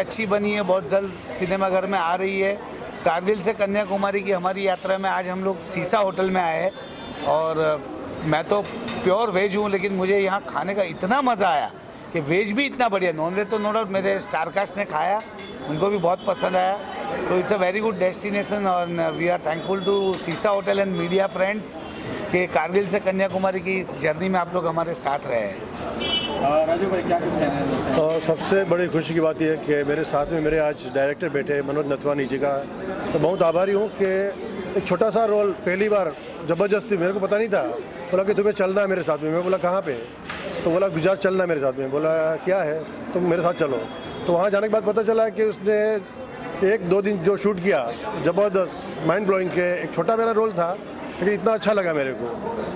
अच्छी बनी है, बहुत जल्द सिनेमाघर में आ रही है। कारगिल से कन्याकुमारी की हमारी यात्रा में आज हम लोग सीसा होटल में आए हैं और मैं तो प्योर वेज हूँ, लेकिन मुझे यहाँ खाने का इतना मज़ा आया कि वेज भी इतना बढ़िया, नॉन वेज तो नो डाउट मेरे स्टारकास्ट ने खाया, उनको भी बहुत पसंद आया। तो it's a very good destination और we are thankful to Sheesha hotel and media friends कि कारगिल से कन्याकुमारी की इस जर्नी में आप लोग हमारे साथ रहे हैं। भाई, क्या कुछ सबसे बड़ी खुशी की बात यह है कि मेरे साथ में मेरे आज डायरेक्टर बैठे मनोज नथवानी जी का। तो बहुत आभारी हूँ कि एक छोटा सा रोल पहली बार ज़बरदस्ती मेरे को पता नहीं था। बोला कि तुम्हें चलना है मेरे साथ में। मैं बोला, कहाँ पे? तो बोला, गुजरात चलना है मेरे साथ में। बोला, क्या है? तुम मेरे साथ चलो। तो वहाँ जाने के बाद पता चला कि उसने एक दो दिन जो शूट किया, ज़बरदस्त माइंड ब्लोइंग के, एक छोटा मेरा रोल था, लेकिन इतना अच्छा लगा मेरे को।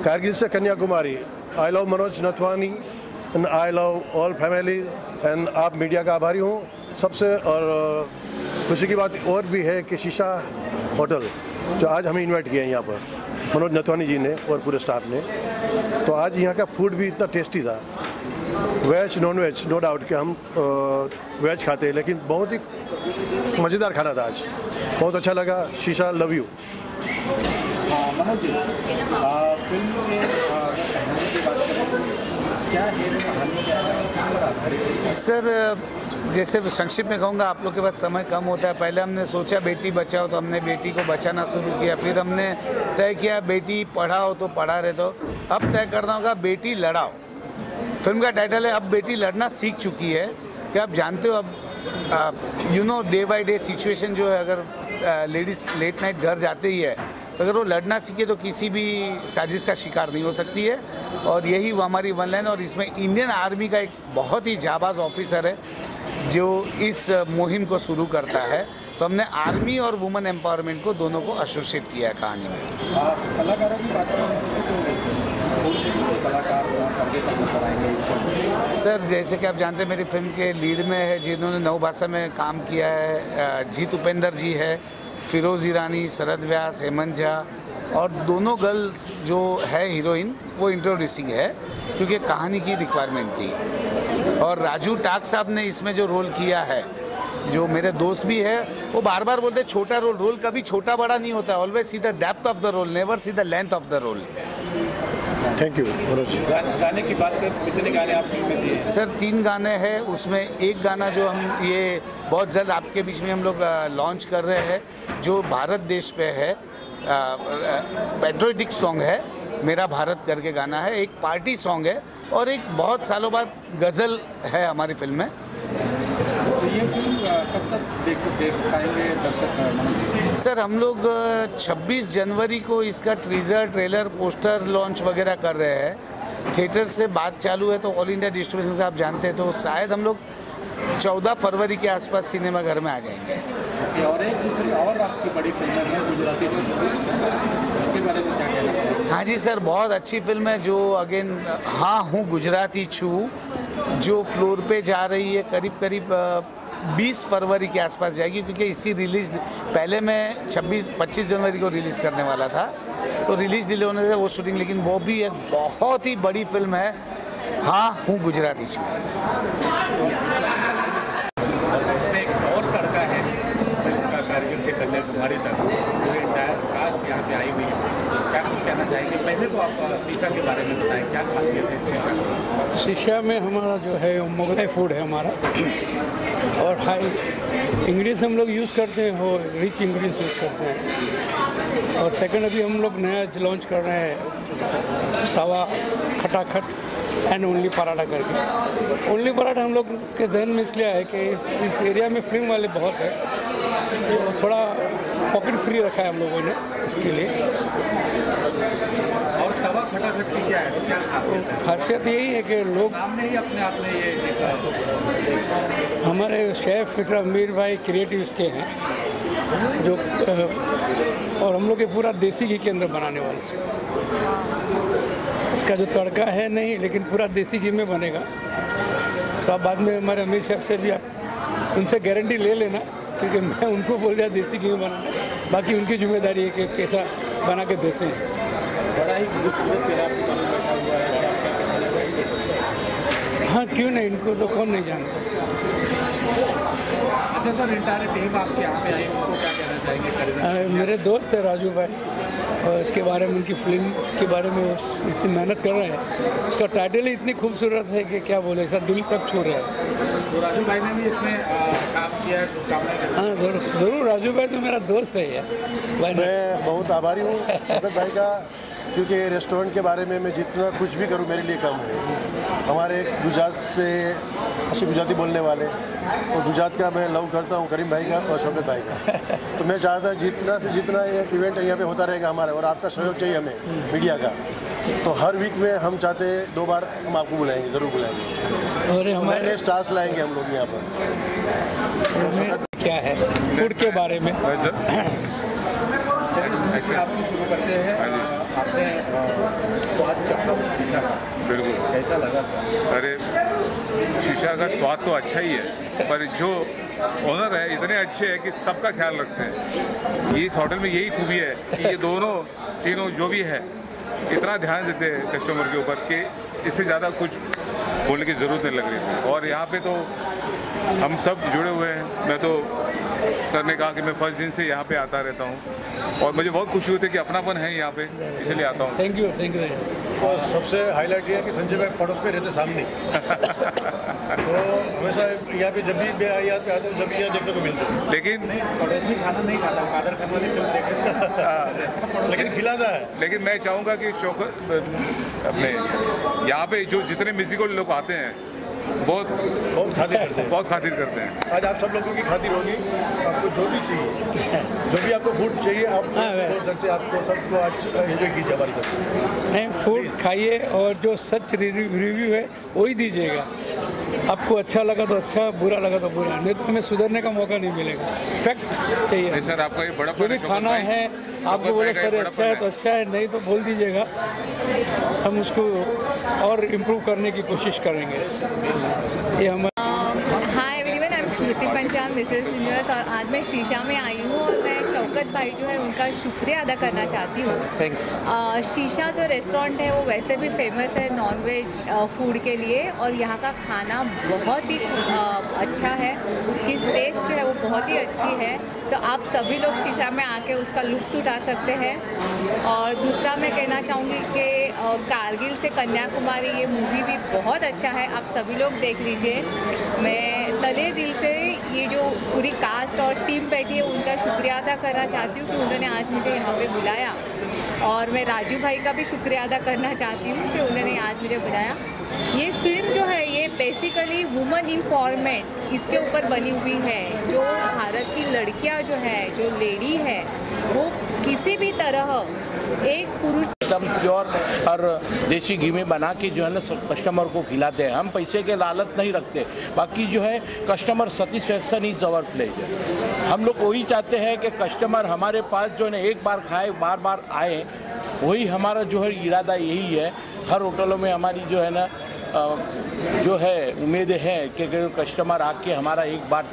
कारगिल से Kanyakumari I love Manoj Nathwani. And I love all family and आप मीडिया का आभारी हूँ। सबसे और खुशी की बात और भी है कि शीशा होटल, जो आज हमें इनवाइट किया है यहाँ पर, मनोज नथवानी जी ने और पूरे स्टाफ ने। तो आज यहाँ का फ़ूड भी इतना टेस्टी था। Veg non veg no doubt कि हम वेज खाते हैं, लेकिन बहुत ही मज़ेदार खाना था आज। बहुत अच्छा लगा। शीशा लव यू हाँ मनोज जी। फ़िल्म के आ, अगर कहानी की बात करें तो क्या है कहानी क्या है किस पर आधारित है? सर, जैसे संक्षिप्त में कहूँगा, आप लोग के पास समय कम होता है। पहले हमने सोचा बेटी बचाओ तो हमने बेटी को बचाना शुरू किया। फिर हमने तय किया, बेटी पढ़ाओ तो पढ़ा रहे तो। अब तय करना होगा, बेटी लड़ाओ। फ़िल्म का टाइटल है, अब बेटी लड़ना सीख चुकी है। कि आप जानते हो, अब you know day by day situation जो है, अगर लेडीज़ लेट नाइट घर जाते ही है तो अगर वो लड़ना सीखे तो किसी भी साजिश का शिकार नहीं हो सकती है और यही हमारी वन लाइन, और इसमें इंडियन आर्मी का एक बहुत ही जाबाज ऑफिसर है, जो इस मुहिम को शुरू करता है तो हमने आर्मी और वुमेन एम्पावरमेंट को दोनों को एसोसिएट किया है कहानी में? सर, जैसे कि आप जानते हैं, मेरी फ़िल्म के लीड में है, जिन्होंने नौ भाषा में काम किया है जीत उपेंद्र जी है फिरोज ईरानी शरद व्यास, हेमंत झा और दोनों गर्ल्स जो है हीरोइन, वो इंट्रोड्यूसिंग है, क्योंकि कहानी की रिक्वायरमेंट थी। और राजू टाक साहब ने इसमें जो रोल किया है, जो मेरे दोस्त भी है, वो बार बार बोलते छोटा रोल रोल कभी छोटा बड़ा नहीं होता always see the depth of the role never see the length of the role thank you Manoj ji गा- गाने की बात करें कितने गाने आप में दिए सर तीन गाने हैं उसमें एक गाना जो हम ये बहुत जल्द आपके बीच में हम लोग लॉन्च कर रहे हैं जो भारत देश पे है पेट्रोटिक सॉन्ग है मेरा भारत करके गाना है एक पार्टी सॉन्ग है और एक बहुत सालों बाद गज़ल है हमारी फ़िल्म में। तो ये फ़िल्म देख देख पाएँगे दर्शक आ, मनोज जी। सर हम लोग अ, 26 जनवरी को इसका ट्रीजर ट्रेलर पोस्टर लॉन्च वगैरह कर रहे हैं। थिएटर से बात चालू है तो ऑल इंडिया डिस्ट्रीब्यूशन का आप जानते हैं तो शायद हम लोग 14 फरवरी के आसपास सिनेमा घर में आ जाएँगे। और एक दूसरी और आपकी बड़ी फ़िल्में हैं गुजराती फ़िल्म। हाँ? जी सर बहुत अच्छी फ़िल्म है जो अगेन हाँ हूँ गुजराती छू जो फ्लोर पे जा रही है करीब करीब 20 फरवरी के आसपास जाएगी, क्योंकि इसी रिलीज़ पहले मैं 26 25 जनवरी को रिलीज़ करने वाला था। तो रिलीज़ डिले होने से वो शूटिंग लेकिन वो भी एक बहुत ही बड़ी फ़िल्म है। हाँ हूँ गुजराती शीशा में हमारा जो है, मुगलाई फ़ूड है हमारा। और हाई इंग्रेडिएंट्स हम लोग यूज़ करते हैं हो रिच इंग्रेडिएंट्स यूज़ करते हैं। और सेकंड अभी हम लोग नया लॉन्च कर रहे हैं तवा खटाखट एंड ओनली पराठा करके। ओनली पराठा हम लोग के जहन में इसलिए है कि इस, इस एरिया में फ़िल्म वाले बहुत है तो थोड़ा पॉकेट फ्री रखा है हम लोगों ने इसके लिए। और खटाखट की क्या है? खासियत यही है कि लोग अपने आप में ये हमारे शेफ फिटर अमीर भाई क्रिएटिव इसके हैं जो और हम लोग ये पूरा देसी घी के अंदर बनाने वाले हैं। इसका जो तड़का है नहीं लेकिन पूरा देसी घी में बनेगा। तो आप बाद में हमारे अमीर शेफ से भी आप उनसे गारंटी ले लेना क्योंकि मैं उनको बोल दिया देसी घी में बनाना। बाकी उनकी ज़िम्मेदारी है कि कैसा बना के देते हैं। बड़ा ही खूबसूरत चेहरा आपके बैठा हुआ है क्या कहना हाँ नहीं? इनको तो कौन नहीं जानता? अच्छा सर इंटायर टीम आपके यहाँ पे आई उनको क्या कहना चाहेंगे मेरे दोस्त है राजू भाई और इसके बारे में उनकी फ़िल्म के बारे में इतनी मेहनत कर रहे हैं। उसका टाइटल ही इतनी खूबसूरत है कि क्या बोले सर दिल तक छू रहा है। तो राजू भाई ने भी इसमें काम किया है। हाँ। ज़रूर ज़रूर राजू भाई तो मेरा दोस्त है यार भाई मैं बहुत आभारी हूँ भाई का। क्योंकि रेस्टोरेंट के बारे में मैं जितना कुछ भी करूँ मेरे लिए कम है। हमारे एक गुजरात से अच्छी गुजराती बोलने वाले और गुजरात का मैं लव करता हूँ करीम भाई का और शौकत भाई का। तो मैं चाहता जितना से जितना एक इवेंट यहाँ पे होता रहेगा हमारा और आपका सहयोग चाहिए हमें मीडिया का तो हर वीक में हम चाहते हैं दो बार हम आपको बुलाएँगे ज़रूर बुलाएँगे। और हमारे स्टार्स लाएँगे हम लोग यहाँ पर। क्या है? फ़ूड के बारे में। आपने स्वाद चखा शीशा का बिल्कुल कैसा लगा अरे, शीशा का स्वाद तो अच्छा ही है, पर जो ओनर है, इतने अच्छे हैं कि सबका ख्याल रखते हैं। इस होटल में यही खूबी है कि ये दोनों, तीनों जो भी है, इतना ध्यान देते हैं कस्टमर के ऊपर कि इससे ज़्यादा कुछ बोलने की ज़रूरत नहीं लग रही थी। और यहाँ पे तो हम सब जुड़े हुए हैं। मैं तो सर ने कहा कि मैं फ़र्स्ट दिन से यहाँ पे आता रहता हूँ। और मुझे बहुत खुशी होती है कि अपनापन है यहाँ पे इसलिए आता हूँ। थैंक यू थैंक यू और सबसे हाईलाइट ये है कि संजय भाई पड़ोस में रहते सामने। तो हमेशा यहाँ पे जब भी मैं यहाँ पे आता हूँ जब भी यहाँ देखने को मिलते हैं। लेकिन पड़ोसी खाना नहीं खाता कादर खान फ़िल्म लेकिन खिलाता है। लेकिन मैं चाहूँगा कि शौक अपने यहाँ पे जो जितने म्यूजिकल लोग आते हैं बहुत बहुत खातिर करते हैं। बहुत खातिर करते हैं। आज आप सब लोगों की खातिर होगी। आपको जो भी चाहिए जो भी आपको फ़ूड चाहिए आप हाँ, भाई। बोल सकते हैं आपको सबको आज एंजॉय कीजिए हमारी तरफ़ नहीं फ़ूड खाइए और जो सच रिव्यू है वही दीजिएगा। आपको अच्छा लगा तो अच्छा बुरा लगा तो बुरा। नहीं तो हमें सुधरने का मौका नहीं मिलेगा। फैक्ट चाहिए। नहीं सर आपका ये बड़ा जो भी खाना है। आपको बोले सर अच्छा है तो अच्छा है नहीं तो बोल दीजिएगा। हम उसको और इम्प्रूव करने की कोशिश करेंगे। ये हमारा मिसेस यूनिवर्स और आज मैं शीशा में आई हूँ और मैं शौकत भाई जो है उनका शुक्रिया अदा करना चाहती हूँ। थैंक्स शीशा जो रेस्टोरेंट है वो वैसे भी फ़ेमस है नॉन वेज फ़ूड के लिए और यहाँ का खाना बहुत ही अ, अच्छा है। उसकी टेस्ट जो है वो बहुत ही अच्छी है। तो आप सभी लोग शीशा में आके उसका लुत्फ उठा सकते हैं। और दूसरा मैं कहना चाहूँगी कि कारगिल से कन्याकुमारी ये मूवी भी बहुत अच्छा है। आप सभी लोग देख लीजिए। मैं तले दिल से ये जो पूरी कास्ट और टीम बैठी है, उनका शुक्रिया अदा करना चाहती हूँ कि उन्होंने आज मुझे यहाँ पे बुलाया। और मैं राजू भाई का भी शुक्रिया अदा करना चाहती हूँ कि उन्होंने आज मुझे बुलाया। ये फ़िल्म जो है, ये बेसिकली वुमन एम्पावरमेंट इसके ऊपर बनी हुई है। जो भारत की लड़कियाँ जो है, जो लेडी है, वो किसी भी तरह एक पुरुष एकदम प्योर और देसी घी में बना के जो है ना कस्टमर को खिलाते हैं। हम पैसे के लालच नहीं रखते। बाकी जो है customer satisfaction is our pleasure हम लोग वही चाहते हैं कि कस्टमर हमारे पास जो है एक बार खाए, बार बार आए। वही हमारा जो है, इरादा यही है। हर होटलों में हमारी जो है ना जो है, उम्मीद है कि कस्टमर आके हमारा एक बार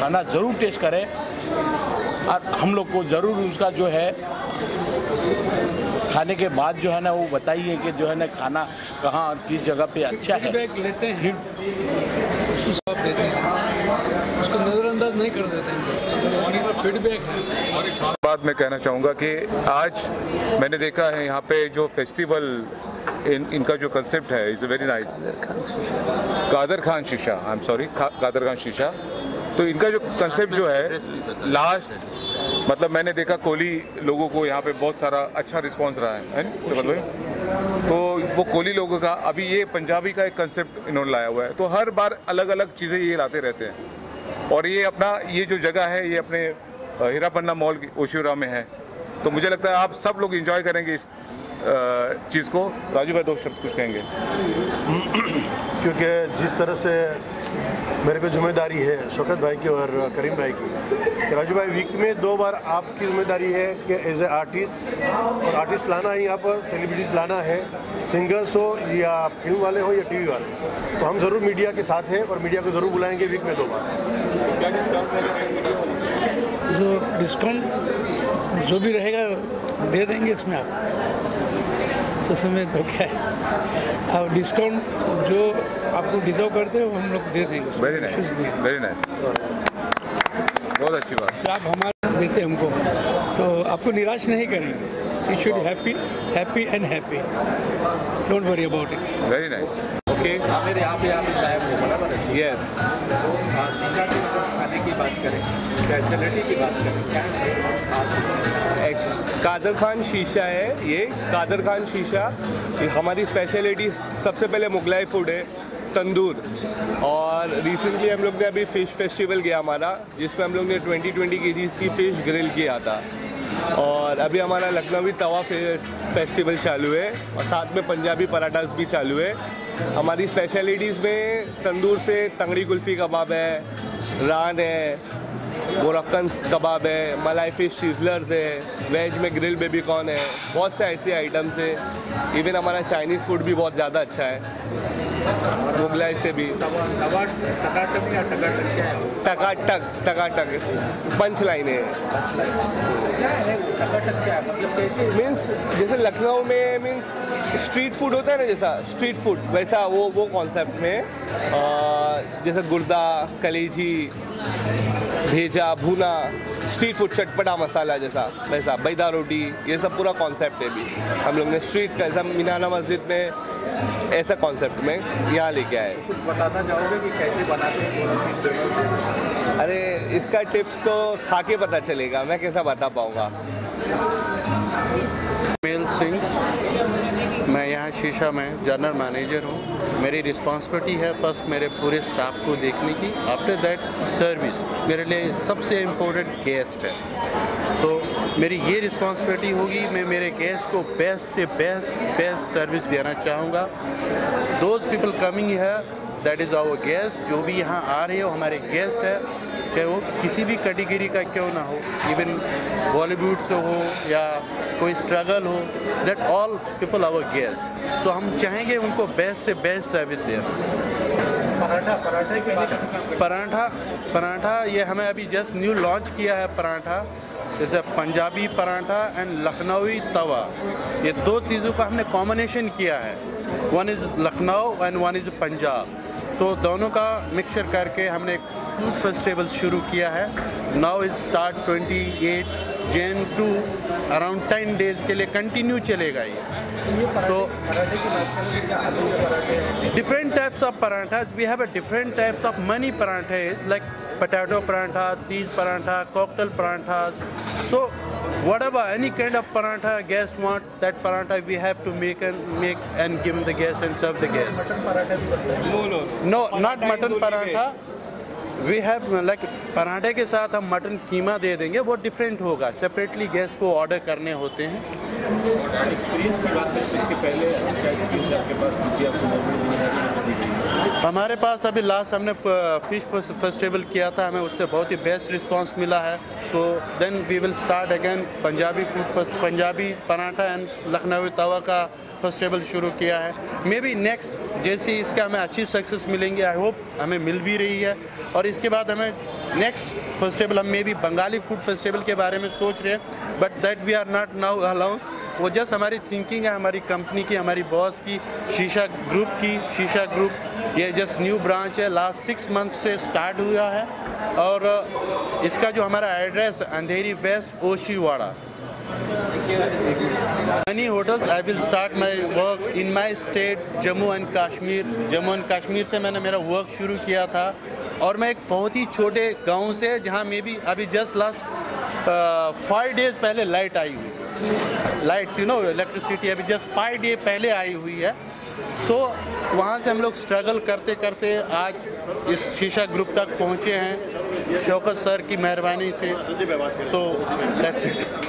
खाना ज़रूर टेस्ट करे, और हम लोग को ज़रूर उसका जो है खाने के बाद जो है ना वो बताइए कि जो है ना खाना कहाँ और किस जगह पे अच्छा है। लेते हैं। उसको देते हैं। उसको नज़रअंदाज नहीं कर देते हैं उनका फीडबैक है। बात मैं कहना चाहूँगा कि आज मैंने देखा है यहाँ पे जो फेस्टिवल इन इनका जो कंसेप्ट है is very nice Kadar Khan Sheesha. I am sorry Kadar Khan Sheesha. तो इनका जो कंसेप्ट जो है लास्ट मतलब मैंने देखा कोहली लोगों को यहाँ पे बहुत सारा अच्छा रिस्पांस रहा है। है तो वो कोहली लोगों का, अभी ये पंजाबी का एक कंसेप्ट इन्होंने लाया हुआ है। तो हर बार अलग अलग चीज़ें ये लाते रहते हैं। और ये अपना, ये जो जगह है, ये अपने हीरापन्ना मॉल की, ओशिवरा में है। तो मुझे लगता है आप सब लोग इंजॉय करेंगे इस चीज़ को। राजू भाई दो शब्द कुछ कहेंगे? क्योंकि जिस तरह से मेरे को ज़िम्मेदारी है शौकत भाई की और करीम भाई की। राजू भाई वीक में दो बार आपकी ज़िम्मेदारी है कि एज ए आर्टिस्ट और आर्टिस्ट लाना है यहाँ पर सेलिब्रिटीज़ लाना है। सिंगर्स हो या फ़िल्म वाले हो या टीवी वाले। तो हम ज़रूर मीडिया के साथ हैं और मीडिया को ज़रूर बुलाएँगे वीक में दो बार। जो डिस्काउंट जो भी रहेगा दे देंगे उसमें आप। तो तो क्या है अब डिस्काउंट जो आपको डिजर्व करते हो हम लोग दे देंगे वेरी नाइस। वेरी नाइस बहुत अच्छी बात। आप हमारे देते हमको। तो आपको निराश नहीं करेंगे। You should happy happy and happy don't worry about it very nice okay मेरे यहाँ पे यहाँ पे साहब हो बराबर यस सीखा के खाने की बात करें। स्पेशलिटी की बात करें। क्या है? कादर खान शीशा है, ये कादर खान शीशा। हमारी स्पेशलिटी सबसे पहले मुगलाई फ़ूड है, तंदूर। और रिसेंटली हम लोग ने अभी फ़िश फेस्टिवल किया हमारा, जिसमें हम लोग ने 20 20 के की फ़िश ग्रिल किया था। और अभी हमारा लखनवी तवा फेस्टिवल चालू है, और साथ में पंजाबी पराठास भी चालू है। हमारी स्पेशलिटीज़ में तंदूर से तंगड़ी कुल्फ़ी कबाब है, रान है मोरक्कन कबाब है मलाई फ़िश सीजलर्स है वेज में ग्रिल बेबी कॉर्न है बहुत से ऐसे आइटम्स है। इवन हमारा चाइनीज़ फ़ूड भी बहुत ज़्यादा अच्छा है। मुगलाई से भी। टकाटक टकाटक पंच लाइन है। मीन्स जैसे लखनऊ में मीन्स स्ट्रीट फ़ूड होता है ना जैसा स्ट्रीट फ़ूड वैसा वो वो कॉन्सेप्ट में जैसे गुर्दा, कलेजी भेजा भुना स्ट्रीट फ़ूड चटपटा मसाला जैसा वैसा बैदा रोटी ये सब पूरा कॉन्सेप्ट है भी हम लोग ने स्ट्रीट का ऐसा मीनाना मस्जिद में ऐसा कॉन्सेप्ट में यहाँ लेके आए। कुछ बताना चाहोगे कि कैसे बनाते हैं? अरे इसका टिप्स तो खा के पता चलेगा मैं कैसा बता पाऊँगा? मेल सिंह मैं यहाँ शीशा में जनरल मैनेजर हूँ। मेरी रिस्पॉन्सिबिलिटी है फ़र्स्ट मेरे पूरे स्टाफ को देखने की। आफ्टर दैट सर्विस मेरे लिए सबसे इम्पोर्टेंट गेस्ट है। सो so, मेरी ये रिस्पॉन्सिबिलिटी होगी मैं मेरे गेस्ट को बेस्ट से बेस्ट बेस्ट सर्विस देना चाहूँगा। दोज पीपल कमिंग है दैट इज़ आवर गेस्ट जो भी यहाँ आ रहे हो हमारे गेस्ट है चाहे वो किसी भी कैटेगरी का क्यों ना हो इवन बॉलीवुड से हो या कोई स्ट्रगल हो that all people our guest so हम चाहेंगे उनको बेस्ट से बेस्ट सर्विस दें। पराठा पराठे ये हमें अभी जस्ट न्यू लॉन्च किया है पराठा। जैसे पंजाबी पराठा एंड लखनवी तवा। ये दो चीज़ों का हमने कॉम्बिनेशन किया है। One is Lucknow and one is Punjab. तो दोनों का मिक्सर करके हमने एक फ़ूड फेस्टिवल शुरू किया है। Now is start 28 at Jan to around ten days के लिए कंटिन्यू चलेगा ये। So different types of parathas we have a different types of many पराठे like potato paratha cheese paratha cocktail paratha so whatever any kind of parantha guests want that parantha we have to make and make and give the guests and serve the हैं no no no not mutton parantha we have like पराठे के साथ हम mutton कीमा दे देंगे वो different होगा separately guest को order करने होते हैं हमारे पास अभी लास्ट हमने फ़िश फेस्टिवल किया था, हमें उससे बहुत ही बेस्ट रिस्पांस मिला है। So then we will start again Punjabi food Punjabi paratha and Lakhnavi tawa का फेस्टिवल शुरू किया है। मे बी नेक्स्ट जैसी इसका हमें अच्छी सक्सेस मिलेंगी आई होप हमें मिल भी रही है। और इसके बाद हमें नेक्स्ट फेस्टिवल हम may be Bengali food festival के बारे में सोच रहे हैं but that we are not now allowance वो जस्ट हमारी थिंकिंग है, हमारी कंपनी की, हमारी बॉस की, शीशा ग्रुप की, शीशा ग्रुप ये जस्ट न्यू ब्रांच है। लास्ट सिक्स मंथ से स्टार्ट हुआ है। और इसका जो हमारा address Andheri west Oshiwara. Many hotels, I will start my work in my state Jammu and Kashmir Jammu and Kashmir से मैंने मेरा वर्क शुरू किया था। और मैं एक बहुत ही छोटे गाँव से, जहाँ मे भी अभी जस्ट लास्ट फाइव डेज़ पहले लाइट आई हुई लाइट्स यू नो इलेक्ट्रिसिटी अभी जस्ट फाइव डे पहले आई हुई है। सो so, वहाँ से हम लोग स्ट्रगल करते करते आज इस शीशा ग्रुप तक पहुँचे हैं। शौकत सर की मेहरबानी से। So it